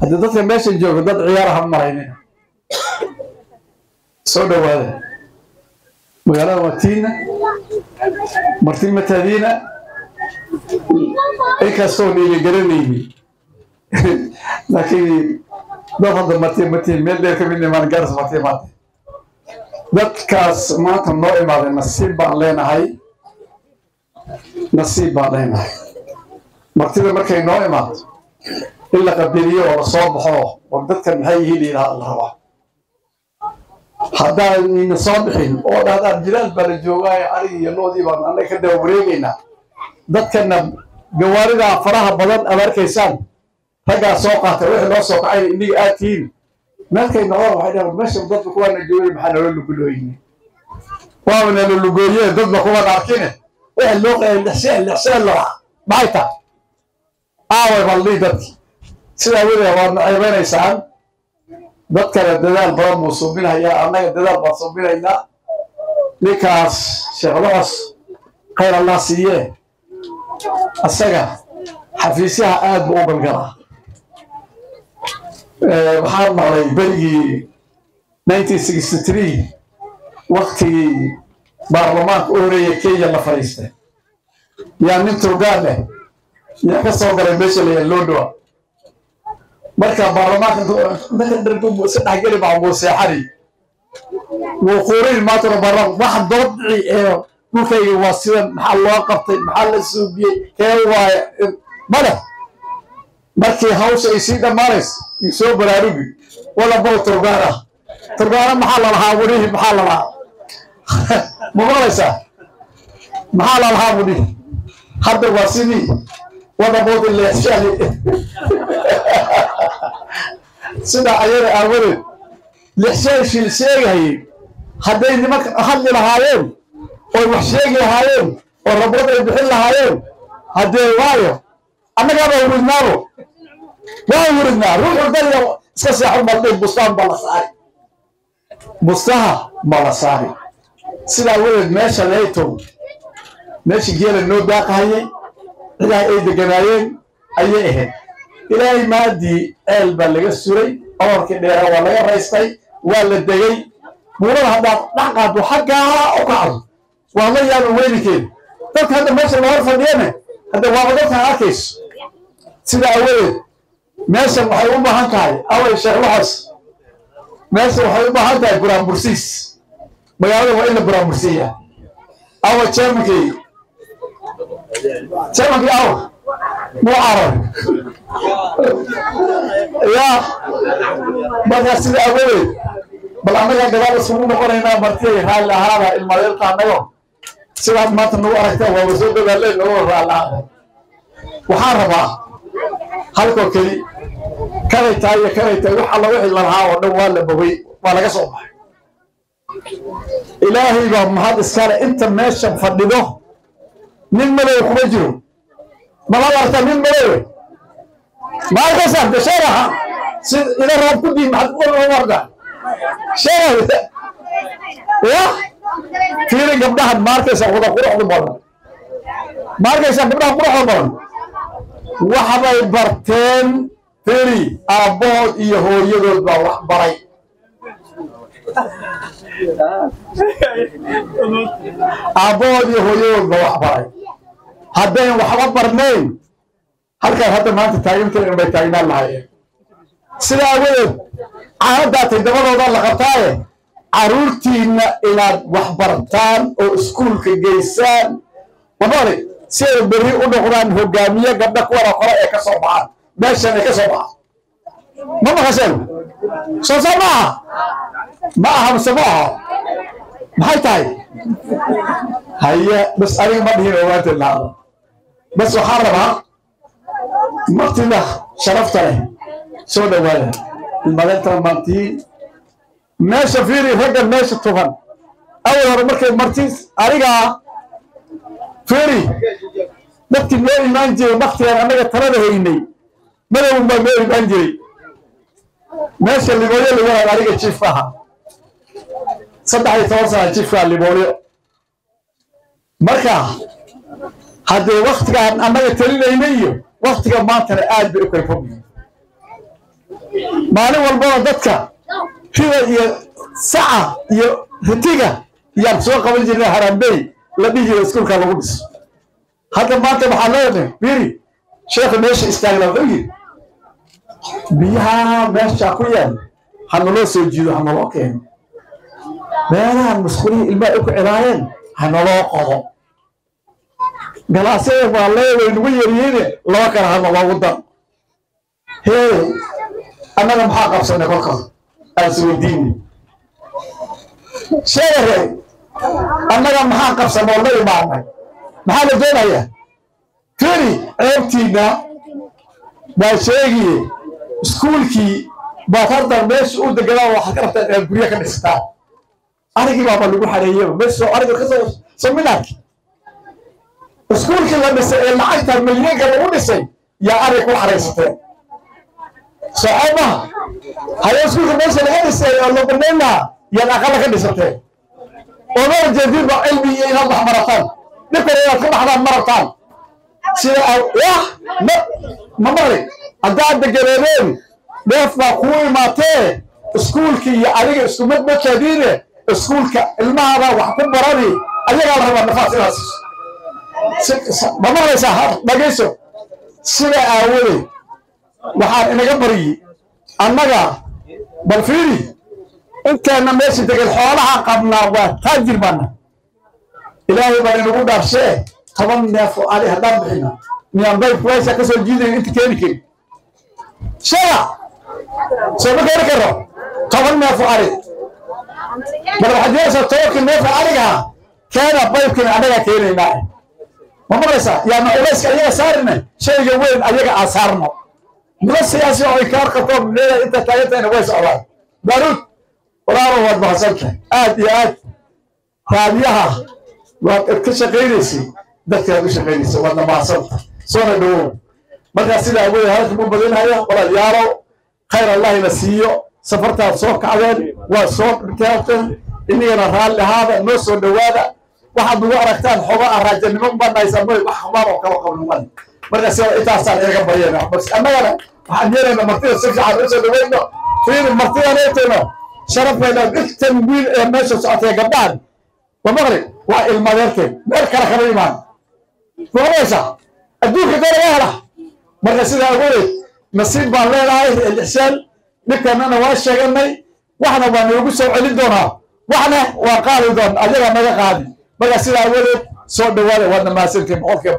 haddii dadka meeshan jooga dad ciyaara ha maraynina soo dhowaada magaalada martiina martiin mataadiina inkastoo niiga garanayni laakiin dad hadda martiin martiin meel dheer ka mid imaan martiin maanta dadkaas maanta noo imaaday nasiib baan leenahay. Nasiib baan leenahay. Martida markay noo imaato in la qabiliyo oo la soo baxo war dadkan maxay yihiin yidhaha la rabaa haddaan soo bixin oo dhahdaan jilaal baa la joogaayo arig iyo loodii baan annaga ka daba wareegaynaa. Dadkana gawaaridaa faraha badan aad arkaysaan raggaa soo qaatay wixii loo soo kacay iniga aad tihiin. Meelkay noqdaan waxay dhahaan meesha dadka kuwaana joogay maxaa nala lugulooyine waaba nala lugooye dadba kuwan arkine wixii loo qeeyay lixseen lixseen lahaa maxay tahay aaway baldii dadki sidaa weliga waad nacaybaynaysaan dadkana dadaal badan buu suubinayaa annaga dadaal baan suubinaynaa ninkaas sheekhdacos khayr allah siiyee. Asaga xafiisyaha aad buu u galgalaa. Waxaan maqlay berigii waktigii baarlamaanka u horreeya kenya la fadhiistay yaa nin turgaan leh yaa ka soo galay meesha la yaha lodwa marka baarlamaanka saddex geli baa buu seexani wuu quurin maantana baarlamaan wax doodci ee dhulkayga waa sidan maxaa loo qabtay maxaa la suubiyey kee waaye? Male markii hawsha ay sii dhammaanayso soo baraarugi. Wala bow turgaana turgaana maxaa lalahaa warihi maxaa lalahaa ma maqlaysaa maxaa lalahaa warihi hadda waa sidii wada bowdi sida ayada aawadeed lixshaan shil sheegayay hadday nimanka hadli lahaayeen oy wax sheegi lahaayeen oo rabrad ay bixin lahaayeen haddee waayo annagaaba wuridnaabo waa wuridnaa ruuxu daliga iska seexo baldhay bustaan baa la saari bustaha baa la saari sidaa awadeed meesha leetow meeshii geela noo daaqahayay cidaha ay deganaayeen ayay ahayd ilaahay maadii ceel baa laga suray oorkii dheera waa laga raystay waa la degay. Buurada haddaad dhex qaado xaggaa u kacdo waa la yaaba weynikeeda dadka hadda meesha lahor fadhiyane hadda waaba dadkan arkayso. Sidaa awadeed meeshan waxay u baahan tahay away sheekh laxos meeshan waxay u baahan tahay buraanbursiis magaalada waa in la buraanbursiiya awa jermankii jermankii awa. Muu carar ya. Markaa sida awadeed bal annagaa gadaal isugu noqonaynaa martiyay raalli ahaada ilmadeerta annago sidaad maanta nagu aragtaan waaba soo dadaaleen nagu raalli ahaada waxaan rabaa halkoo keli kanay tahay iyo kanay tahay wax alla wixii lalahaa oo dhan waa la bogay waa laga soo baxay. Ilaahay baa mahad iskale inta meeshan fadhido nin madow kuma jiro. Malad arta nin madowe ma arkaysaa de sheegaha si ila roob ku diin maxad u warda? Sheega ya fiiri gabdhahan ma arkaysaa wada quruxda badan. Ma arkaysaa gabdhahan quruxda badan. Waxbay barteen fiiri aabbahood iyo hooyadood baa wax baray. Aabbahood iyo hooyadood baa wax baray. Haddayn waxba barnayn halkaan hadda maanta taaginta bay taagnaan lahaayeen. Sidaa awadeed caanadaatay dabadooda la qabtaaye caruurtiinna inaad wax bartaan oo iskuulka geysaan. Wabari si ay berri u noqdaan hogaamiye gabdha kuwana kore ee ka soo baxaan meeshan ay ka soo baxaan ma maqasheen soo soo ma aha ma aha mise ma aha maxay tahay? Haye bas aniga ma dhihin ogaanteed laada bas waxaan rabaa martida sharafta leh. Soo dhowaada ilmadeentana maantiin meesha fiiri raggan meesha tuban awal hore markay marti anigaa fiiri dadkii noo imaan jiray waktigaan annaga talada haynay. Madowun baa noo imaan jiray. Meesha liboolyo libanaan aniga jiif aha saddex iyo toban sana jiifkaa liboolyo. Marka haddee waktigaan annaga talinayna iyo waktiga maantana aad bay u kala fog yihiin maalin walbaba dadka rida iyo saca iyo ritiga yaan soo qaban jirnay harambey la dhihi jira iskuulka lagu dhiso. Hadda maanta waxaa leedahay biri sheekhu meesha istaagla wuxuu yidhi biyaha meesha ku yaal ha naloo soo jiido ha naloo keeno? Meelahan musqulihi ilmaha ay ku cilaayeen qodo galaasyada waa leeway nagu yariyeyne laba kale ha naloogu dar hee annaga maxaa qabsanay kolkaas aan is weydiini sheegare annaga maxaa qabsanoo la imaanay maxaa la doonayaa? Firi ceebtiina baa sheegiye iskuulkii baad hadda meesha u deganaa waxaad ka rabtaa inaad guryo ka dhistaan arigii baaba lagu xareeyaba meesha ariga ka soo saminaarki iskuulkii la dhisay ee lacagta milyanka lagu dhisay yaa arig ku xaraysateen soco maha haye iskuulka meesha laga dhisay oo la banayn lahaa yaad aqala ka dhisateen oo mara jeediin ba cilmi iyo inaad wax barataan. Dhibkana inaad ka baxdaan ma rabtaan sida wah ma ma mari haddaad deganeedeen dheef baa kuu imaatee. Iskuulki iyo adiga isku mid ma jeediine. Iskuulka ilmahaada wax ku barani. Ayagaa la rabaa nafaas inaad siiso ma maraysaa dhagayso. Sida aawadeed waxaan inaga baryi annaga bal fiiri inteena meesha degan xoolaha qabnaa waa taajir baana. Ilaahay baa inagu dhaarshee toban neef oo ali haddaan bixina miyaan ka soo jiidayn inta keeni karin? Sheega soo ma keeni karo toban neef ali bal waxaad yeelaysaa tobankii neef oo keena baybkina annagaa keenaynaa ma maraysaa yaana culayska ayaga saarina shayga weyn ayaga aan saarno. Nima siyaasi oo qabto meela inta taagantahayna way socdaan. Daruud walaalo waad mahadsantahay aad iyo aad raadiyaha waad ka shaqaynaysay dadkaad u shaqaynaysay waadna mahadsanta soona dhawow markaa sidaa awoodeed halka mu badinaya walaalayaalo khayr allahina siiyo safartaad soo kacdeen waad soo dhirteerteen inagana raalli ahaada noo soo dhowaada waxaad ugu aragtaan xoga ah raajanimo banaysa moy wax xumaan oo kala qabnuman marka sida intaasaan inaga baryayna bas annagana waxaan yeelayna martida si fiican u soo dhawayno fiiri martidan eegtayno sharafayna intan wiil ee meesha socotay gabdhahan ma maqli waa ilmadeerteen meel kale kama imaan. Maaqlaysa adduunka dee laga hela marka sidaa awoodeed nasiib baan leedahay elixsaan dhibkanana waa sheeganay waxna waa noogu soo celin doonaa. Waxna waa qaadi doon ayaga naga qaadi marka sidaa awoodeed soo dhawaada waadna mahadsantiin boqolkiiba